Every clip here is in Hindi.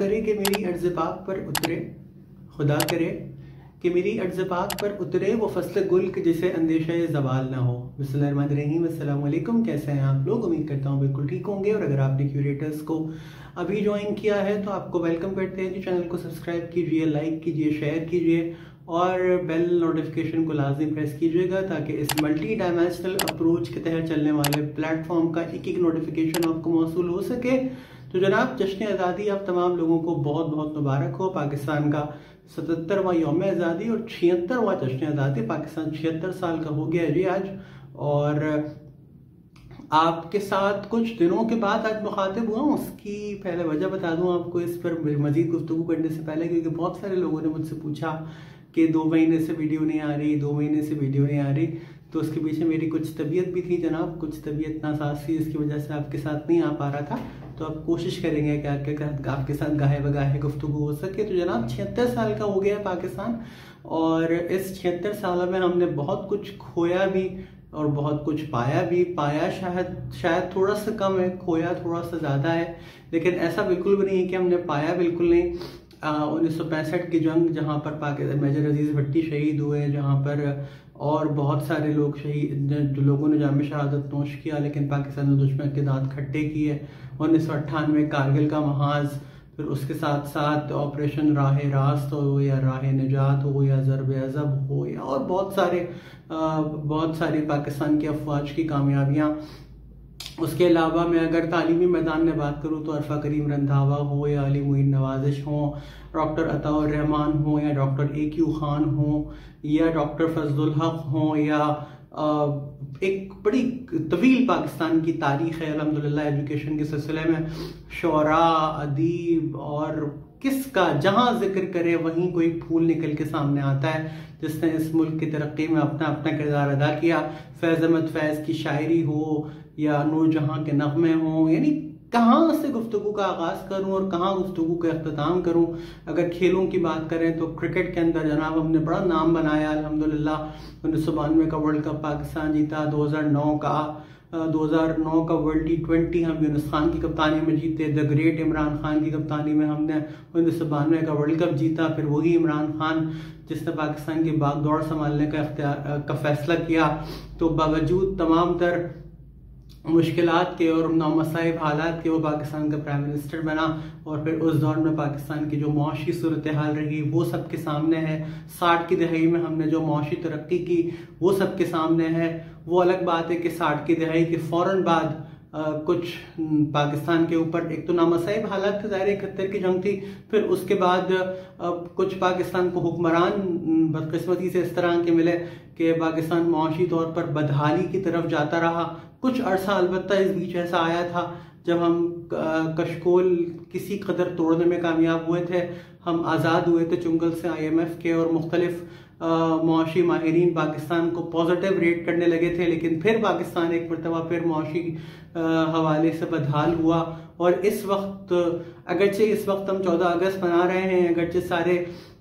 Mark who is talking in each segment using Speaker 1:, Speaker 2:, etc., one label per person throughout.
Speaker 1: करे कि मेरी अर्ज़ पाक पर उतरे। खुदा करे कि मेरी अर्ज़ पाक पर उतरे, वो फ़सल गुल के जिसे अंदेशा जवाल ना हो। अस्सलाम वालेकुम कैसे हैं आप लोग? उम्मीद करता हूँ बिल्कुल ठीक होंगे। और अगर आपने क्यूरेटर्स को अभी ज्वाइन किया है तो आपको वेलकम करते हैं जी। चैनल को सब्सक्राइब कीजिए लाइक कीजिए शेयर कीजिए, और बेल नोटिफिकेशन को लाजिम प्रेस कीजिएगा, ताकि इस मल्टी डायमेंशनल अप्रोच के तहत चलने वाले प्लेटफॉर्म का एक एक नोटिफिकेशन आपको मौसू हो सके। तो जनाब जश्न आज़ादी आप तमाम लोगों को बहुत बहुत मुबारक हो। पाकिस्तान का सतहत्तरवा योम आज़ादी और छिहत्तरवा जश्न आज़ादी पाकिस्तान छिहत्तर साल का हो गया जी आज। और आपके साथ कुछ दिनों के बाद आज मुखातिब हुआ हूँ। उसकी पहले वजह बता दूँ आपको, इस पर मजीद गुफ्तु करने से पहले, क्योंकि बहुत सारे लोगों ने मुझसे पूछा कि दो महीने से वीडियो नहीं आ रही, दो महीने से वीडियो नहीं आ रही। तो उसके पीछे मेरी कुछ तबीयत भी थी जनाब, कुछ तबीयत नासाज थी इसकी वजह से आपके साथ नहीं आ पा रहा था। तो आप कोशिश करेंगे कि आपके आपके साथ गाहे बगाहे गुफ्तु हो सके। तो जनाब, छिहत्तर साल का हो गया है पाकिस्तान, और इस छिहत्तर साल में हमने बहुत कुछ खोया भी और बहुत कुछ पाया भी। पाया शायद शायद थोड़ा सा कम है, खोया थोड़ा सा ज़्यादा है, लेकिन ऐसा बिल्कुल भी नहीं है कि हमने पाया बिल्कुल नहीं। उन्नीस सौ पैंसठ की जंग, जहाँ पर पाकिस्तान मेजर अज़ीज़ भट्टी शहीद हुए, जहाँ पर और बहुत सारे लोग शहीद जो लोगों ने जाम शहादत नोश किया लेकिन पाकिस्तान ने दुश्मन के दांत खट्टे किए उन्नीस सौ अट्ठानवे कारगिल का महाज फिर उसके साथ साथ ऑपरेशन राह रास्त हो या राह निजात हो या ज़रब अजब हो या और बहुत सारे आ, बहुत सारी पाकिस्तान की अफवाज की कामयाबियाँ उसके अलावा मैं अगर तालीमी मैदान में बात करूँ तो अरफा करीम रंधावा हो या अली मुइन नवाजिश हों, डॉक्टर अताउररहमान हो या डॉक्टर ए क्यू खान हो या डॉक्टर फजल हक हो या एक बड़ी तवील पाकिस्तान की तारीख है अलहमदिल्ला एजुकेशन के सिलसिले में शरा, अदीब और किसका, जहाँ ज़िक्र करे, वहीं कोई फूल निकल के सामने आता है। जिसने इस मुल्क की तरक्की में अपना अपना किरदार अदा किया, फैज़ अहमद फैज़ की शायरी हो, या नूर जहाँ के नगमे हों, यानी कहाँ से गुफ्तु का आगाज़ करूँ और कहाँ गुफ्तु का अख्ताम करूँ। अगर खेलों की बात करें तो क्रिकेट के अंदर जनाब हमने बड़ा नाम बनाया, अल्हम्दुलिल्लाह, उन्नीस सौ बानवे का वर्ल्ड कप पाकिस्तान जीता 2009 का। 2009 का वर्ल्ड टी ट्वेंटी हम यूनुस खान की कप्तानी में जीते, द ग्रेट इमरान खान की कप्तानी में हमने उन्नीस सौ बानवे का वर्ल्ड कप जीता, फिर वही इमरान खान जिसने पाकिस्तान की बाग दौड़ संभालने का का फैसला किया। तो बावजूद तमाम तर मुश्किल के और नामसाइब हालात के वो पाकिस्तान का प्राइम मिनिस्टर बना और फिर उस दौर में पाकिस्तान की जो मुआशी सूरत हाल रही, वो सबके सामने है। साठ की दहाई में हमने जो मुआशी तरक्की की, वो सबके सामने है। वो अलग बात है कि साठ की दहाई के फ़ौर बाद आ, कुछ पाकिस्तान के ऊपर एक तो नामसाइब हालात थे ज़ाहिर इकहत्तर की जंग थी फिर उसके बाद आ, कुछ पाकिस्तान को हुक्मरान बदकस्मती से इस तरह के मिले कि पाकिस्तान मुआशी तौर पर बदहाली की तरफ़ जाता रहा। कुछ अरसा अलबत्ता इस बीच ऐसा आया था जब हम कशकोल किसी कदर तोड़ने में कामयाब हुए थे, हम आज़ाद हुए थे चुंगल से आईएमएफ के और मुख्तलिफ़ मुआशी माहरीन पाकिस्तान को पॉजिटिव रेट करने लगे थे, लेकिन फिर पाकिस्तान एक मरतबा फिर मुआशी हवाले से बदहाल हुआ। और इस वक्त, अगरचे इस वक्त हम 14 अगस्त मना रहे हैं, अगरचे सारे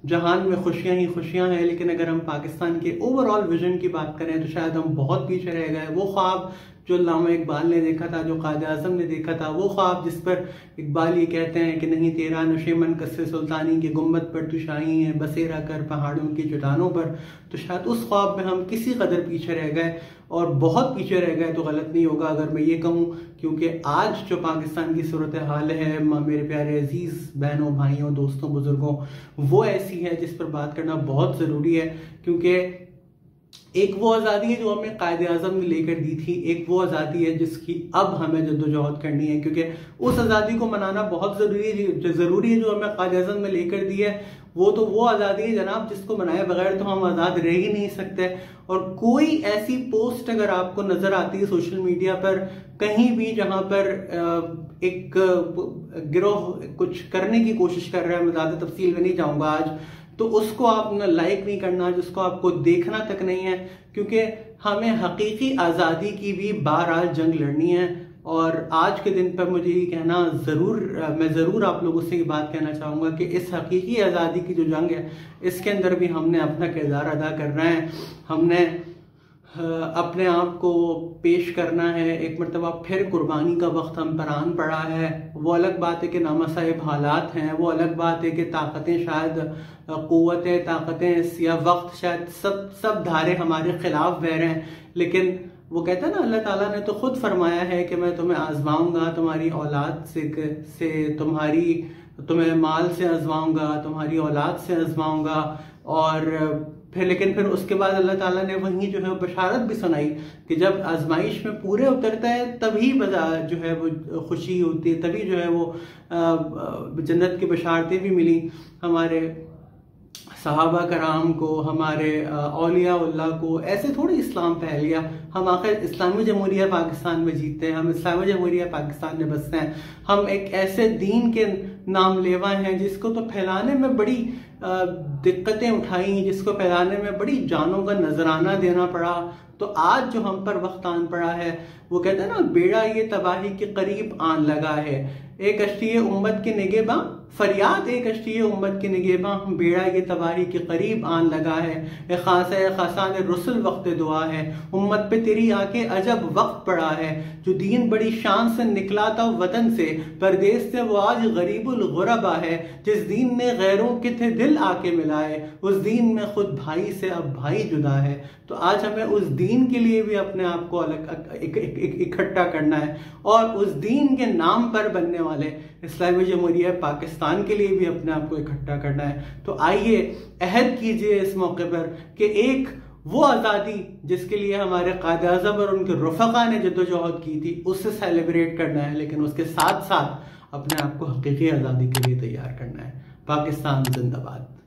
Speaker 1: जहान में खुशियाँ ही खुशियाँ हैं, लेकिन अगर हम पाकिस्तान के ओवरऑल विजन की बात करें तो शायद हम बहुत पीछे रह गए। वो ख्वाब जो लामा इकबाल ने देखा था, जो काद आज़म ने देखा था, वो ख्वाब जिस पर इकबाल ये कहते हैं कि नहीं, तेरा नशेमन कस्से सुल्तानी के गुंबद पर तो शाही है, बसेरा कर पहाड़ों की चटानों पर। तो शायद उस ख्वाब में हम किसी कदर पीछे रह गए और बहुत पीछे रह गए तो गलत नहीं होगा, अगर मैं ये कहूँ, क्योंकि आज जो पाकिस्तान की सूरत हाल है मेरे प्यारे अज़ीज़ बहनों, भाइयों, दोस्तों, बुज़ुर्गों, वो ऐसी है जिस पर बात करना बहुत ज़रूरी है, क्योंकि एक वो आज़ादी है जो हमें कायद अजम ने लेकर दी थी, एक वो आज़ादी है जिसकी अब हमें जद्दोजहद करनी है, क्योंकि उस आज़ादी को मनाना बहुत ज़रूरी है ज़रूरी है जो हमें कायद अजम में लेकर दी है, वो तो वो आज़ादी है जनाब जिसको मनाए बगैर तो हम आज़ाद रह ही नहीं सकते। और कोई ऐसी पोस्ट अगर आपको नज़र आती है सोशल मीडिया पर, कहीं भी जहाँ पर एक गिरोह कुछ करने की कोशिश कर रहा है, मैं ज़्यादा तफसील में नहीं जाऊँगा आज तो उसको आप लाइक नहीं करना, जिसको आपको देखना तक नहीं है, क्योंकि हमें हकीकी आज़ादी की भी बार आज जंग लड़नी है। और आज के दिन पर मुझे ये कहना ज़रूर, मैं ज़रूर आप लोगों से ये बात कहना चाहूँगा कि इस हकीकी आज़ादी की जो जंग है, इसके अंदर भी हमने अपना किरदार अदा करना है। हमने अपने आप को पेश करना है। एक मरतबा फिर कुर्बानी का वक्त हम पर आन पड़ा है। वो अलग बात है कि नामासाहिब हालात हैं। वो अलग बात है कि ताकतें शायद क़वतें, ताकतें, या वक्त शायद सब सब धारे हमारे ख़िलाफ़ बह रहे हैं। लेकिन वो कहता है ना, अल्लाह ताला ने तो खुद फरमाया है कि मैं तुम्हें आजमाऊँगा, तुम्हारी औलाद से से तुम्हारी, तुम्हें माल से आजमाऊँगा, तुम्हारी औलाद से आजमाऊँगा। और फिर, लेकिन फिर उसके बाद अल्लाह ताला ने वहीं जो है बशारत भी सुनाई कि जब आजमाइश में पूरे उतरता है, तभी जो है वो खुशी होती है, तभी जो है वो जन्नत की बशारतें भी मिली। हमारे सहाबा कराम को, हमारे अलिया को, ऐसे थोड़ी इस्लाम फैल गया। हम आखिर इस्लामी जमहूरिया पाकिस्तान में जीते हैं, हम इस्लामी जमहूरिया पाकिस्तान में बसते हैं। हम एक ऐसे दीन के नाम लेवा हैं, जिसको तो फैलाने में बड़ी दिक्कतें उठाई, जिसको फैलाने में बड़ी जानों का नजराना देना पड़ा। तो आज जो हम पर वक्त आन पड़ा है, वो कहते हैं ना, बेड़ा ये तबाही के करीब आन लगा है। एक अशी उम्मत के निगेबा फरियाद एक अश्ती उम्मत के निगेबा बेड़ा ये तबाही के करीब आन लगा है। खास खासान रसुल वक्त दुआ है। उम्मत पे तेरी आके अजब वक्त पड़ा है। जो दीन बड़ी शान से निकला था वतन से परदेश से वो आज गरीबुल गुरबा है। जिस दीन ने गैरों के थे दिल आके मिलाए, उस दीन में खुद भाई से अब भाई जुदा है। तो आज हमें उस दीन के लिए भी अपने आप को अलग इकट्ठा करना है। और उस दीन के नाम पर बनने वाले इस्लामी जमहूरिया पाकिस्तान के लिए भी अपने आप को इकट्ठा करना है। तो आइए, अहद कीजिए इस मौके पर कि एक वो आज़ादी जिसके लिए हमारे कायद अजम और उनके रफ़ा ने जदोजहद की थी, उससे सेलिब्रेट करना है, लेकिन उसके साथ साथ अपने आप को हकीकी आज़ादी के लिए तैयार करना है। पाकिस्तान जिंदाबाद।